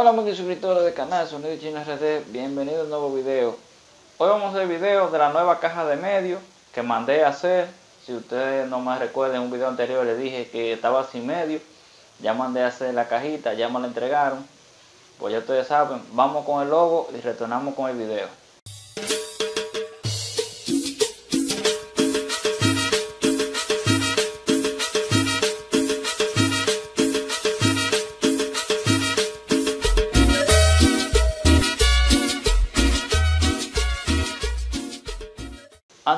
Hola amigos suscriptores del canal Sonido Chino RD, bienvenidos a un nuevo video. Hoy vamos a hacer video de la nueva caja de medio que mandé a hacer. Si ustedes no me recuerdan, en un video anterior les dije que estaba sin medio. Ya mandé a hacer la cajita, ya me la entregaron. Pues ya ustedes saben, vamos con el logo y retornamos con el video.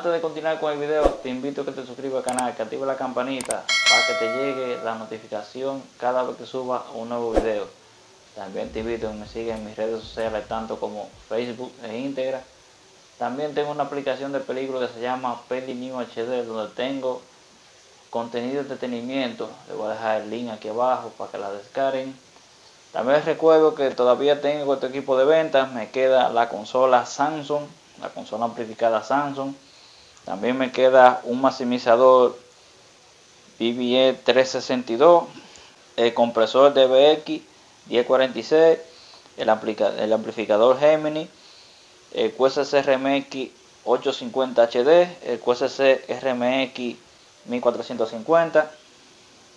Antes de continuar con el video, te invito a que te suscribas al canal, que active la campanita para que te llegue la notificación cada vez que suba un nuevo video. También te invito a que me sigas en mis redes sociales, tanto como Facebook e Instagram. También tengo una aplicación de película que se llama Peli New HD, donde tengo contenido de entretenimiento. Les voy a dejar el link aquí abajo para que la descarguen. También les recuerdo que todavía tengo este equipo de ventas. Me queda la consola Samsung, la consola amplificada Samsung también me queda un maximizador BBE 362, el compresor DBX 1046, el, el amplificador Gemini, el QSC RMX 850 HD, el QSC RMX 1450.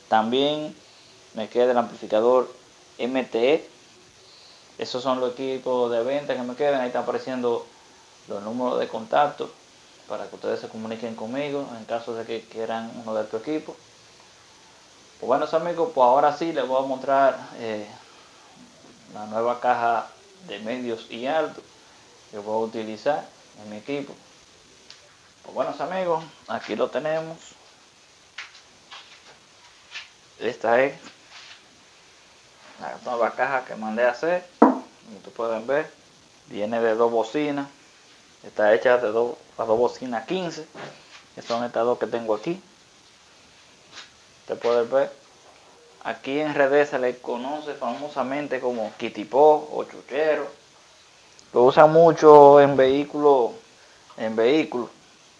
También me queda el amplificador MTE. Esos son los equipos de venta que me quedan. Ahí están apareciendo los números de contacto para que ustedes se comuniquen conmigo en caso de que quieran uno de tu equipo. Pues bueno amigos, pues ahora sí les voy a mostrar eh, la nueva caja de medios y altos que voy a utilizar en mi equipo. Pues bueno amigos, aquí lo tenemos. Esta es la nueva caja que mandé a hacer. Como ustedes pueden ver, viene de dos bocinas. Está hecha de dos, las dos bocinas 15. Que son estas dos que tengo aquí. Te puedes ver. Aquí en redes se le conoce famosamente como kitipó o chuchero. Lo usan mucho en vehículos, en vehículos.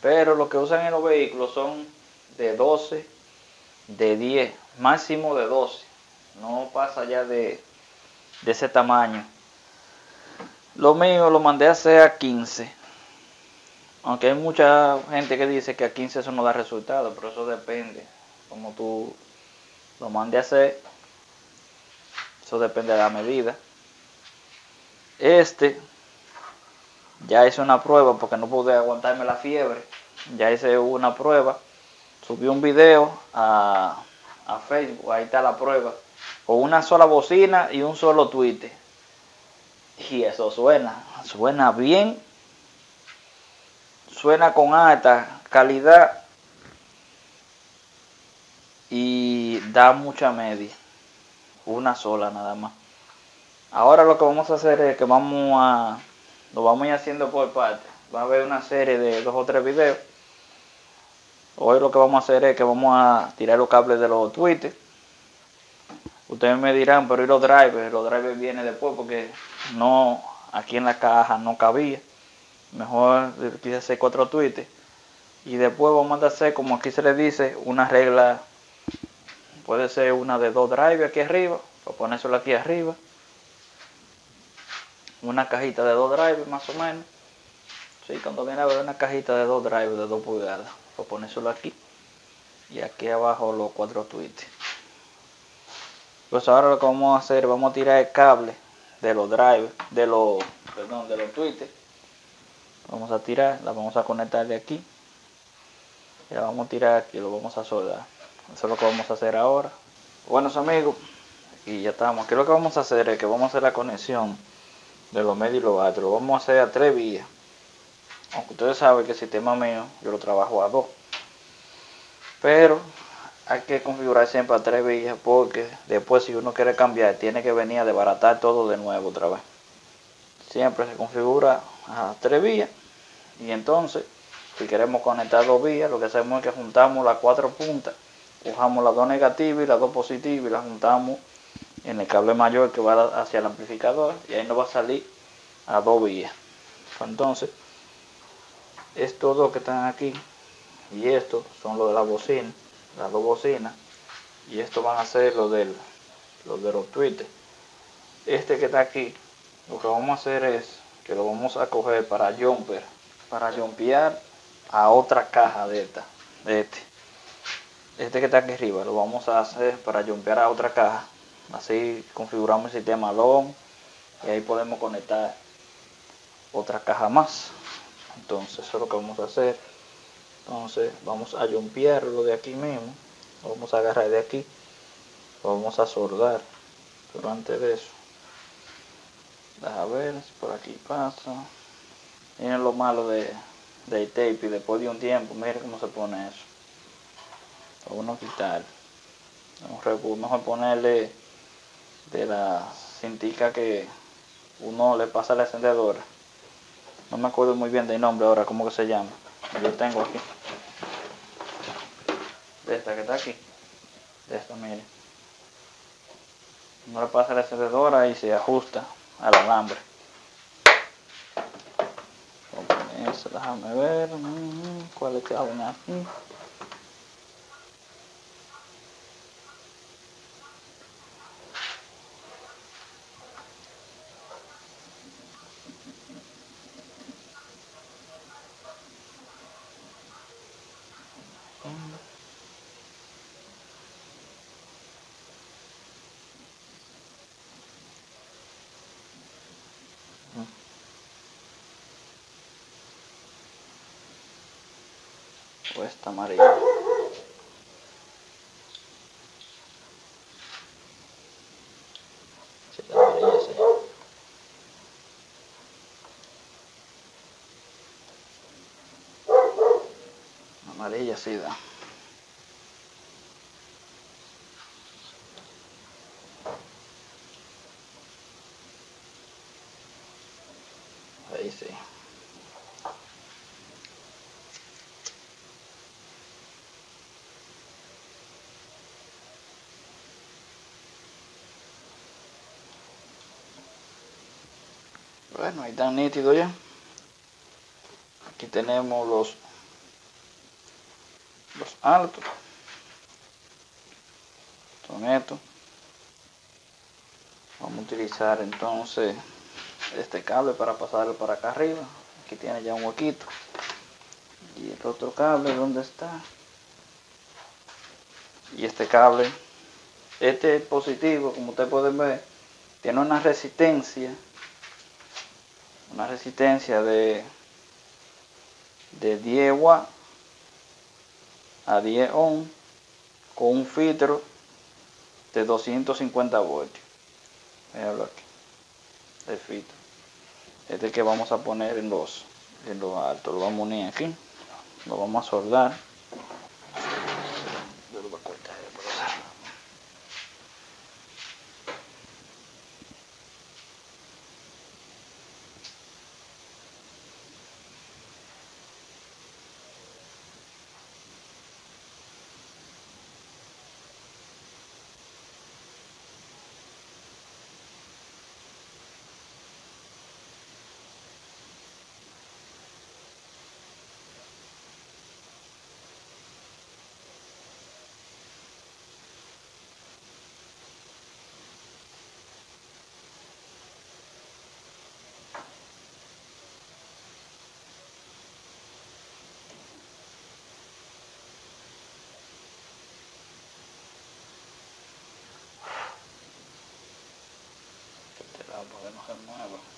Pero lo que usan en los vehículos son de 12, de 10, máximo de 12. No pasa ya de, de ese tamaño. Lo mío lo mandé a hacer a 15 aunque hay mucha gente que dice que a 15 eso no da resultado, pero eso depende. Como tú lo mandes a hacer, eso depende de la medida. Este, ya hice una prueba porque no pude aguantarme la fiebre. Ya hice una prueba. Subí un video a, a Facebook, ahí está la prueba. Con una sola bocina y un solo tweet. Y eso suena, suena bien suena con alta calidad y da mucha media. Una sola nada más. Ahora lo que vamos a hacer es que vamos a lo vamos a ir haciendo por parte. Va a haber una serie de dos o tres videos. Hoy lo que vamos a hacer es que vamos a tirar los cables de los tweets. Ustedes me dirán, pero ¿y los drivers? Los drivers vienen después porque no, aquí en la caja no cabía mejor quise hacer cuatro tweets y después vamos a hacer como aquí se le dice una regla puede ser una de dos drives aquí arriba para ponérselo aquí arriba una cajita de dos drives más o menos. Sí, cuando viene a ver una cajita de dos drives de dos pulgadas para ponérselo aquí y aquí abajo los cuatro tweets. Pues ahora lo que vamos a hacer vamos a tirar el cable de los drives de los perdón de los tweets vamos a tirar, la vamos a conectar de aquí. Y la vamos a tirar aquí, lo vamos a soldar. Eso es lo que vamos a hacer ahora. Buenos amigos y ya estamos, aquí lo que vamos a hacer es que vamos a hacer la conexión de los medios y los altos, lo vamos a hacer a tres vías. Aunque ustedes saben que el sistema mío yo lo trabajo a dos. Pero hay que configurar siempre a tres vías porque después si uno quiere cambiar tiene que venir a desbaratar todo de nuevo otra vez. Siempre se configura a tres vías y entonces si queremos conectar dos vías lo que hacemos es que juntamos las cuatro puntas cojamos las dos negativas y las dos positivas y las juntamos en el cable mayor que va hacia el amplificador y ahí nos va a salir a dos vías. Entonces estos dos que están aquí y estos son los de la bocina las dos bocinas y estos van a ser los del los de los tweets este que está aquí, lo que vamos a hacer es que lo vamos a coger para jumper, para jumpear a otra caja de esta, de este. Este que está aquí arriba lo vamos a hacer para jumpear a otra caja. Así configuramos el sistema long y ahí podemos conectar otra caja más. Entonces eso es lo que vamos a hacer. Entonces vamos a jumpearlo de aquí mismo. Lo vamos a agarrar de aquí. Lo vamos a soldar. Pero antes de eso Deja ver si por aquí pasa. Miren lo malo de, de tape y después de un tiempo, miren cómo se pone eso. Vamos a quitar. Mejor ponerle de la cintica que uno le pasa a la encendedora. No me acuerdo muy bien del nombre ahora, cómo que se llama. Yo tengo aquí. De esta que está aquí. De esta, miren. Uno le pasa a la encendedora y se ajusta al alambre. Con eso, déjame ver mm, cuál es que aquí. O esta amarilla. Sí, la amarilla sí. Amarilla sí da. Ahí sí. Bueno, ahí están nítido ya. Aquí tenemos los, los altos. Son estos. Vamos a utilizar entonces este cable para pasarlo para acá arriba. Aquí tiene ya un huequito. Y el otro cable, ¿dónde está? Y este cable, este positivo, como ustedes pueden ver, tiene una resistencia una resistencia de, de 10 watts a 10 ohm con un filtro de 250 voltios. Míralo aquí, el filtro. Este que vamos a poner en los, en los altos, lo vamos a unir aquí, lo vamos a soldar. Para que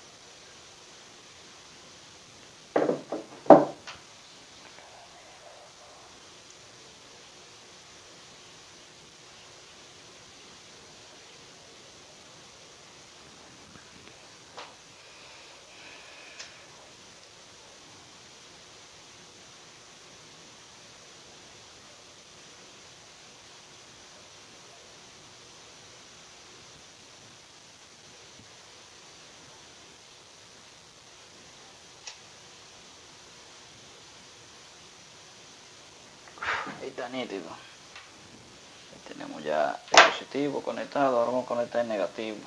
está nítido. Tenemos ya el positivo conectado ahora vamos a conectar el negativo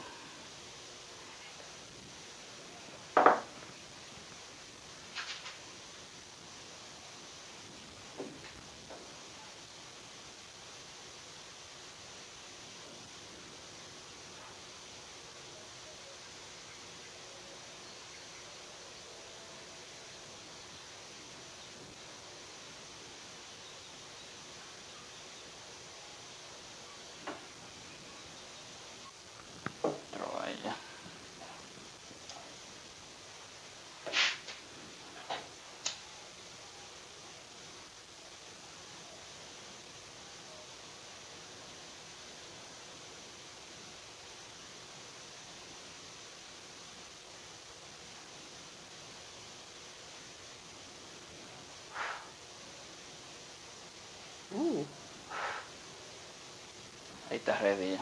ya.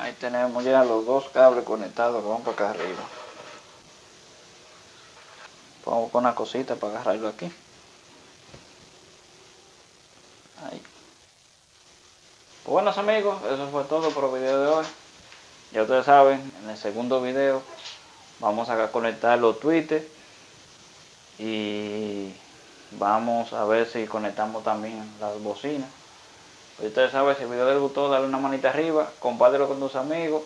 ahí tenemos ya los dos cables conectados van para acá arriba. Pongo con una cosita para agarrarlo aquí. Ahí. Pues bueno amigos, eso fue todo por el video de hoy. Ya ustedes saben, en el segundo video vamos a conectar los tweets y vamos a ver si conectamos también las bocinas. Pues ustedes saben, si el video les gustó, dale una manita arriba, compártelo con tus amigos.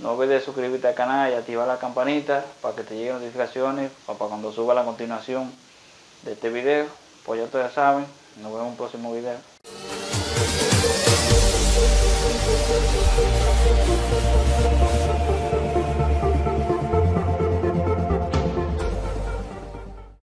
No olvides suscribirte al canal y activar la campanita para que te lleguen notificaciones o para cuando suba la continuación de este video. Pues ya ustedes saben, nos vemos en un próximo video.